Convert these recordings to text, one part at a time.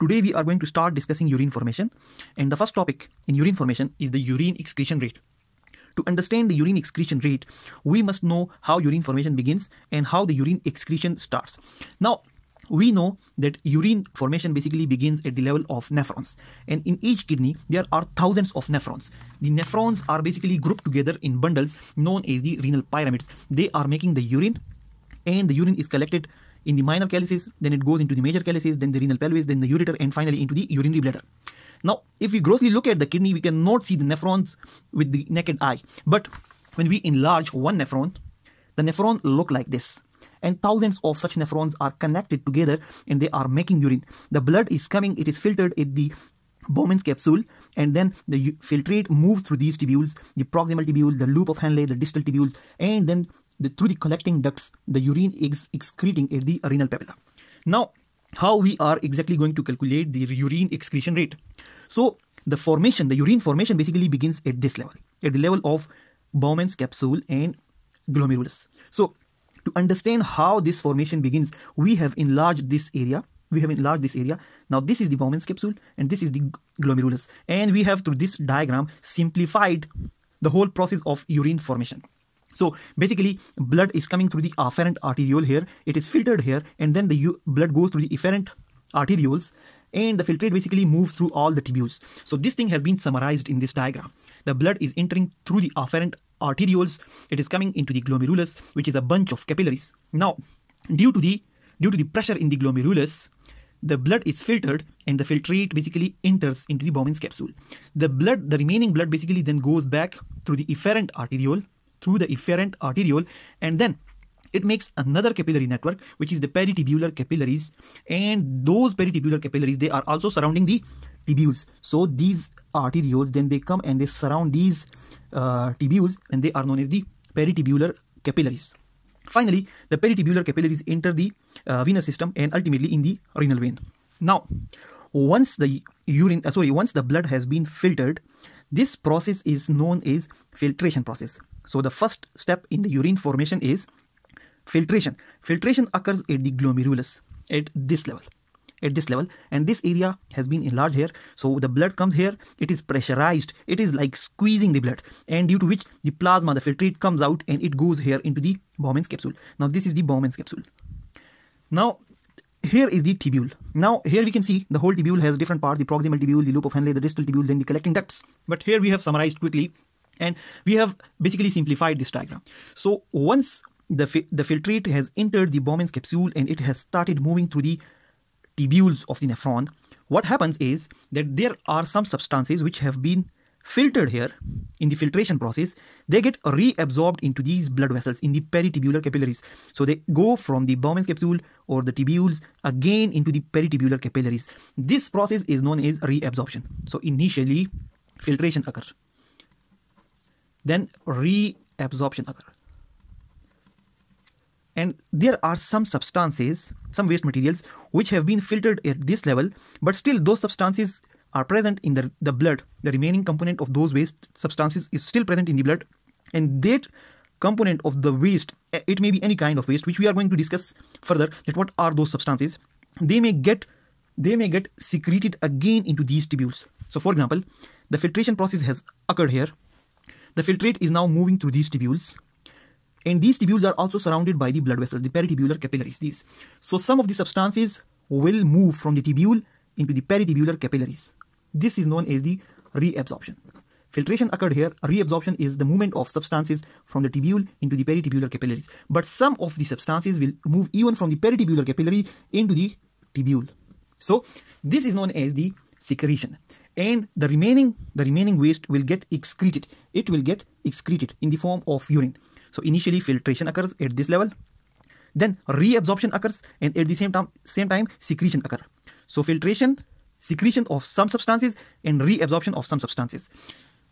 Today we are going to start discussing urine formation and the first topic in urine formation is the urine excretion rate. To understand the urine excretion rate, we must know how urine formation begins and how the urine excretion starts. Now, we know that urine formation basically begins at the level of nephrons and in each kidney there are thousands of nephrons the nephrons are basically grouped together in bundles known as the renal pyramids they are making the urine and the urine is collected in the minor calyces then it goes into the major calyces then the renal pelvis then the ureter and finally into the urinary bladder. Now if we grossly look at the kidney we cannot see the nephrons with the naked eye. But when we enlarge one nephron the nephron look like this. And thousands of such nephrons are connected together and they are making urine. The blood is coming, it is filtered at the Bowman's capsule and then the filtrate moves through these tubules, the proximal tubule, the loop of Henle, the distal tubules and then the, through the collecting ducts, the urine is excreting at the renal papilla. Now, how we are exactly going to calculate the urine excretion rate? So, the formation, the urine formation basically begins at this level, at the level of Bowman's capsule and glomerulus. So, to understand how this formation begins, we have enlarged this area. We have enlarged this area. Now this is the Bowman's capsule and this is the glomerulus. And we have through this diagram simplified the whole process of urine formation. So basically blood is coming through the afferent arteriole here. It is filtered here and then the blood goes through the efferent arterioles and the filtrate basically moves through all the tubules. So this thing has been summarized in this diagram. The blood is entering through the afferent arterioles. It is coming into the glomerulus, which is a bunch of capillaries. Now, due to the due to the pressure in the glomerulus, the blood is filtered and the filtrate basically enters into the Bowman's capsule. The blood, the remaining blood basically then goes back through the efferent arteriole, through the efferent arteriole, and then it makes another capillary network which is the peritubular capillaries. And those peritubular capillaries they are also surrounding the tubules so these arterioles then they come and they surround these uh, tubules and they are known as the peritubular capillaries. Finally the peritubular capillaries enter the uh, venous system and ultimately in the renal vein. Now once the urine uh, sorry once the blood has been filtered this process is known as filtration process so the first step in the urine formation is filtration. Filtration occurs at the glomerulus at this level at this level. And this area has been enlarged here. So the blood comes here. It is pressurized. It is like squeezing the blood. And due to which the plasma the filtrate comes out and it goes here into the Bowman's capsule. Now this is the Bowman's capsule. Now here is the tubule. Now here we can see the whole tubule has different parts the proximal tubule the loop of Henle the distal tubule then the collecting ducts. But here we have summarized quickly and we have basically simplified this diagram so once the, fi the filtrate has entered the Bowman's capsule and it has started moving through the tubules of the nephron, what happens is that there are some substances which have been filtered here in the filtration process, they get reabsorbed into these blood vessels in the peritubular capillaries. So they go from the Bowman's capsule or the tubules again into the peritubular capillaries. This process is known as reabsorption. So initially filtration occur, then reabsorption occur. And there are some substances some waste materials which have been filtered at this level but still those substances are present in the, the blood. The remaining component of those waste substances is still present in the blood. And that component of the waste it may be any kind of waste which we are going to discuss further that what are those substances they may get they may get secreted again into these tubules. So for example the filtration process has occurred here the filtrate is now moving through these tubules and these tubules are also surrounded by the blood vessels, the peritubular capillaries. These. So some of the substances will move from the tubule into the peritubular capillaries. This is known as the reabsorption. Filtration occurred here. Reabsorption is the movement of substances from the tubule into the peritubular capillaries. But some of the substances will move even from the peritubular capillary into the tubule. So this is known as the secretion. And the remaining, the remaining waste will get excreted. It will get excreted in the form of urine. So initially filtration occurs at this level, then reabsorption occurs and at the same time, same time secretion occur. So filtration, secretion of some substances and reabsorption of some substances.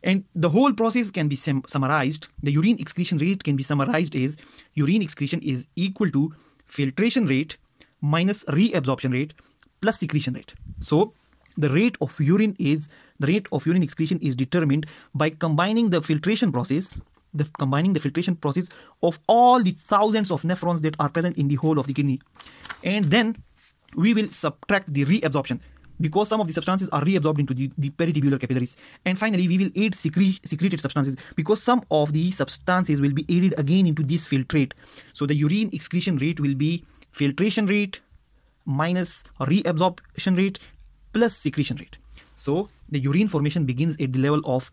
And the whole process can be summarized. The urine excretion rate can be summarized as urine excretion is equal to filtration rate minus reabsorption rate plus secretion rate. So the rate of urine is the rate of urine excretion is determined by combining the filtration process the combining the filtration process of all the thousands of nephrons that are present in the whole of the kidney. And then we will subtract the reabsorption. because some of the substances are reabsorbed into the, the peritubular capillaries. And finally, we will add secre- secreted substances because some of the substances will be added again into this filtrate. So the urine excretion rate will be filtration rate minus reabsorption rate plus secretion rate. So the urine formation begins at the level of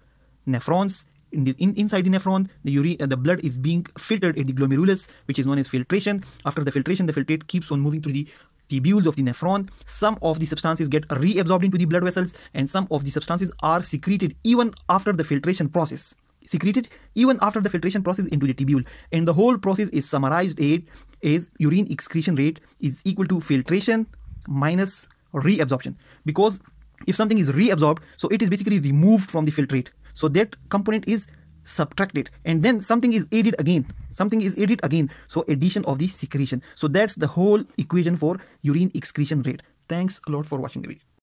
nephrons in the, in, inside the nephron, the urine, uh, the blood is being filtered at the glomerulus, which is known as filtration. After the filtration, the filtrate keeps on moving through the tubules of the nephron. Some of the substances get reabsorbed into the blood vessels, and some of the substances are secreted even after the filtration process. Secreted even after the filtration process into the tubule, and the whole process is summarized as urine excretion rate is equal to filtration minus reabsorption. Because if something is reabsorbed so it is basically removed from the filtrate. So that component is subtracted and then something is added again. Something is added again. So addition of the secretion. So that's the whole equation for urine excretion rate. Thanks a lot for watching the video